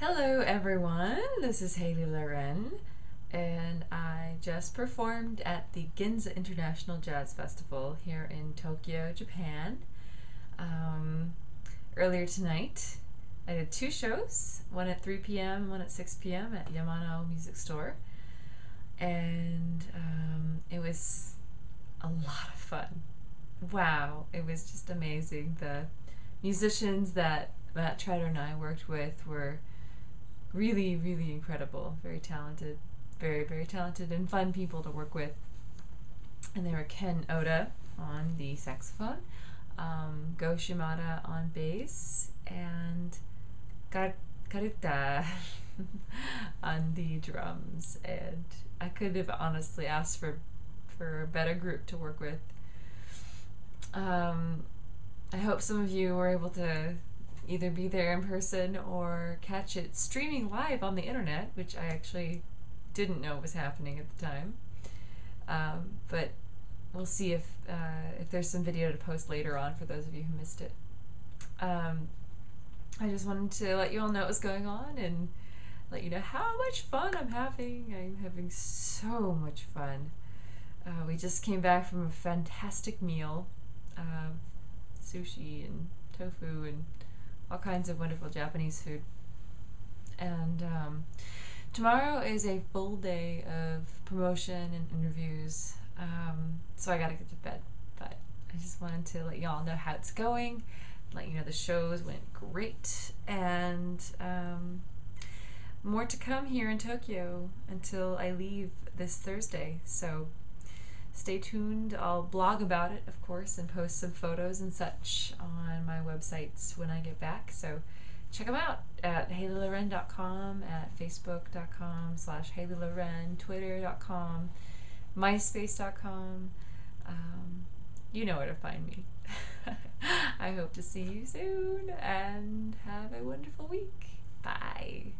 Hello, everyone. This is Halie Loren, and I just performed at the Ginza International Jazz Festival here in Tokyo, Japan. Um, earlier tonight, I did two shows one at 3 p.m., one at 6 p.m. at Yamano Music Store, and um, it was a lot of fun. Wow, it was just amazing. The musicians that Matt Treder and I worked with were really, really incredible. Very talented, very, very talented and fun people to work with. And they were Ken Ota on the saxophone, um, Go Shimada on bass, and Kar- Karuta on the drums. And I could have honestly asked for for a better group to work with. Um, I hope some of you were able to either be there in person or catch it streaming live on the internet, which I actually didn't know was happening at the time. Um, but we'll see if uh, if there's some video to post later on for those of you who missed it. Um, I just wanted to let you all know what was going on and let you know how much fun I'm having. I'm having so much fun. Uh, we just came back from a fantastic meal, uh, sushi and tofu and all kinds of wonderful Japanese food. And um, tomorrow is a full day of promotion and interviews, um, so I gotta get to bed. But I just wanted to let y'all know how it's going, let you know the shows went great, and um, more to come here in Tokyo until I leave this Thursday. So stay tuned. I'll blog about it, of course, and post some photos and such on my websites when I get back. So check them out at halieloren.com, at facebook.com slash halieloren, twitter.com, myspace.com. Um, you know where to find me. I hope to see you soon and have a wonderful week. Bye.